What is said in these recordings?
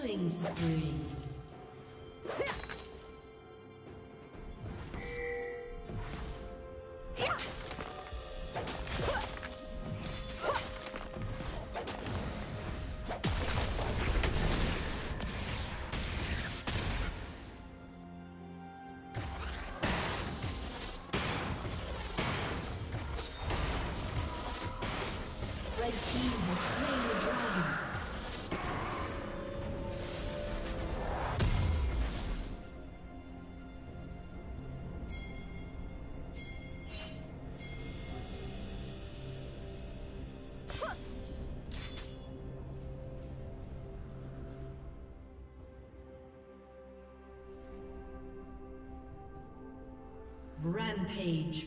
Killing spree. Rampage.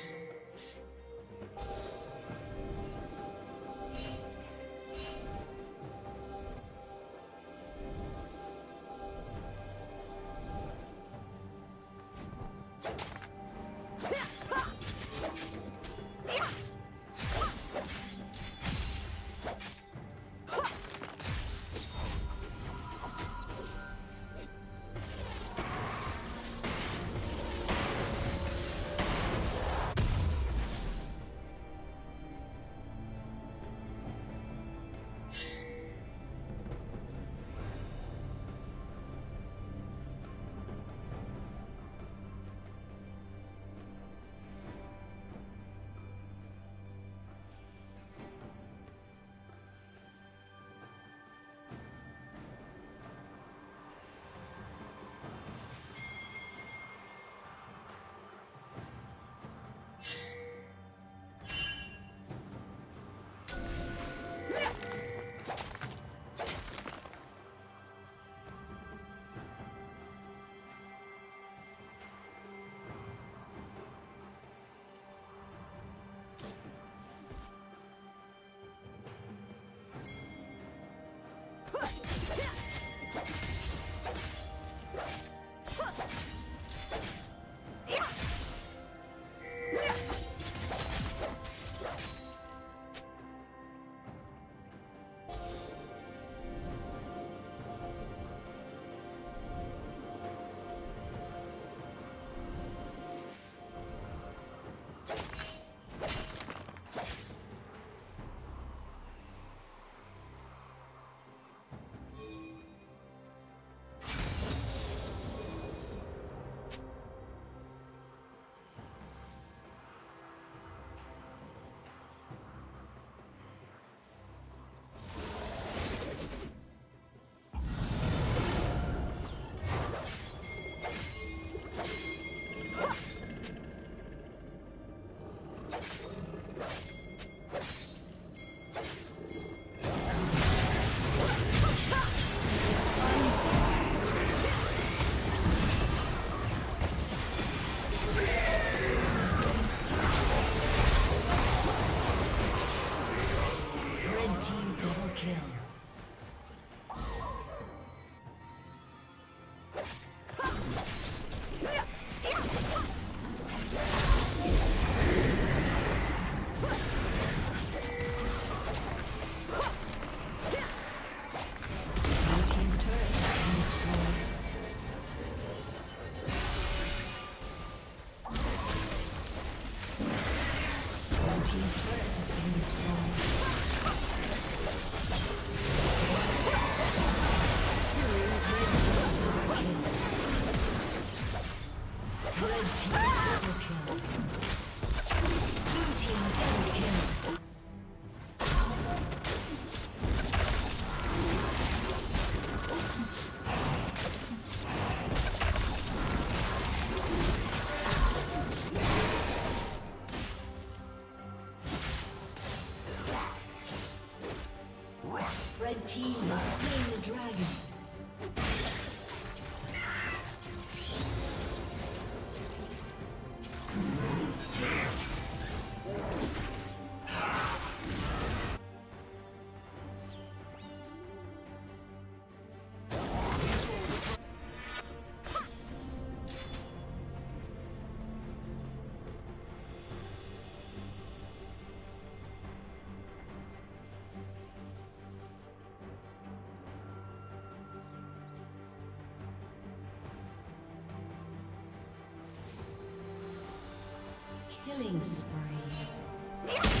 Killing spree.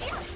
Yeah.